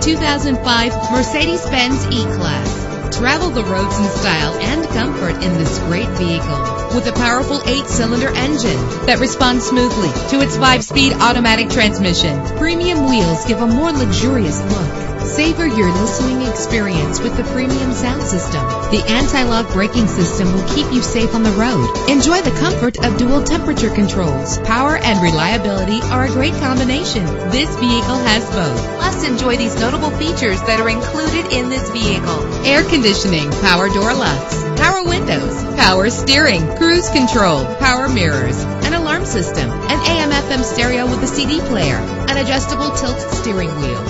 2005 Mercedes-Benz E-Class. Travel the roads in style and comfort in this great vehicle with a powerful eight-cylinder engine that responds smoothly to its five-speed automatic transmission. Premium wheels give a more luxurious look. Savor your listening experience with the premium sound system. The anti-lock braking system will keep you safe on the road. Enjoy the comfort of dual temperature controls. Power and reliability are a great combination. This vehicle has both. Plus, enjoy these notable features that are included in this vehicle. Air conditioning, power door locks, power windows, power steering, cruise control, power mirrors, an alarm system, an AM FM stereo with a CD player, an adjustable tilt steering wheel.